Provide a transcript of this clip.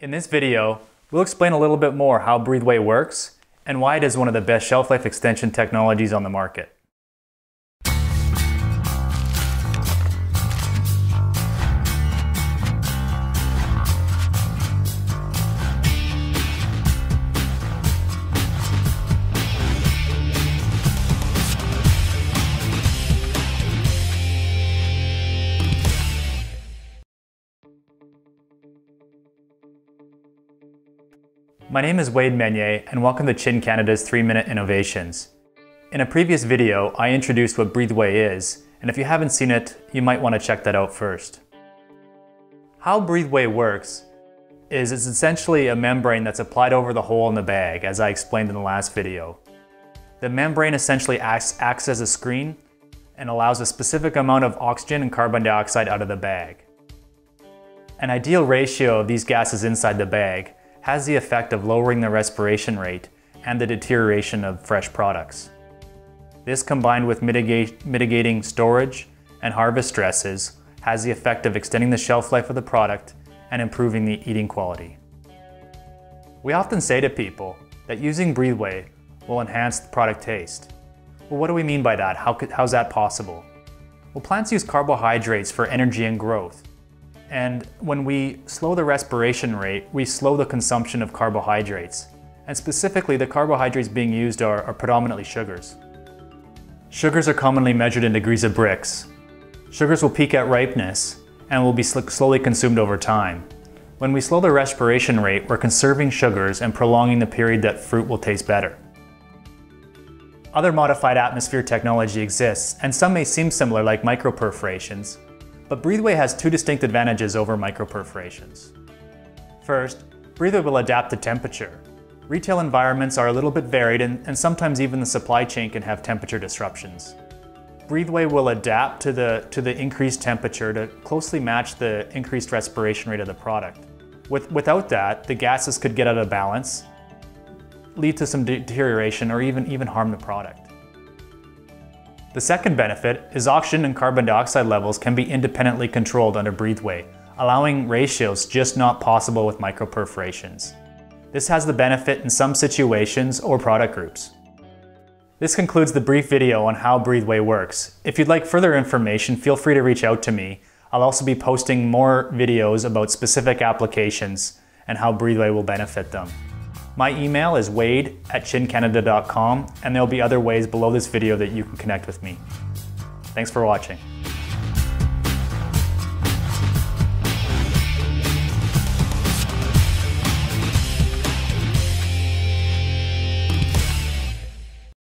In this video, we'll explain a little bit more how BreatheWay works and why it is one of the best shelf life extension technologies on the market. My name is Wade Meunier and welcome to Chin Canada's 3 Minute Innovations. In a previous video, I introduced what BreatheWay is, and if you haven't seen it, you might want to check that out first. How BreatheWay works is it's essentially a membrane that's applied over the hole in the bag, as I explained in the last video. The membrane essentially acts, acts as a screen and allows a specific amount of oxygen and carbon dioxide out of the bag. An ideal ratio of these gases inside the bag has the effect of lowering the respiration rate and the deterioration of fresh products. This combined with mitigate, mitigating storage and harvest stresses has the effect of extending the shelf life of the product and improving the eating quality. We often say to people that using BreatheWay will enhance the product taste. Well, what do we mean by that? How how's that possible? Well, plants use carbohydrates for energy and growth. And when we slow the respiration rate, we slow the consumption of carbohydrates. And specifically, the carbohydrates being used are, are predominantly sugars. Sugars are commonly measured in degrees of Brix. Sugars will peak at ripeness and will be slowly consumed over time. When we slow the respiration rate, we're conserving sugars and prolonging the period that fruit will taste better. Other modified atmosphere technology exists, and some may seem similar like microperforations, but BreatheWay has two distinct advantages over microperforations. First, BreatheWay will adapt to temperature. Retail environments are a little bit varied and, and sometimes even the supply chain can have temperature disruptions. BreatheWay will adapt to the, to the increased temperature to closely match the increased respiration rate of the product. With, without that, the gases could get out of balance, lead to some deterioration, or even, even harm the product. The second benefit is oxygen and carbon dioxide levels can be independently controlled under BreatheWay, allowing ratios just not possible with microperforations. This has the benefit in some situations or product groups. This concludes the brief video on how BreatheWay works. If you'd like further information, feel free to reach out to me. I'll also be posting more videos about specific applications and how BreatheWay will benefit them. My email is wade at chincanada.com and there'll be other ways below this video that you can connect with me. Thanks for watching.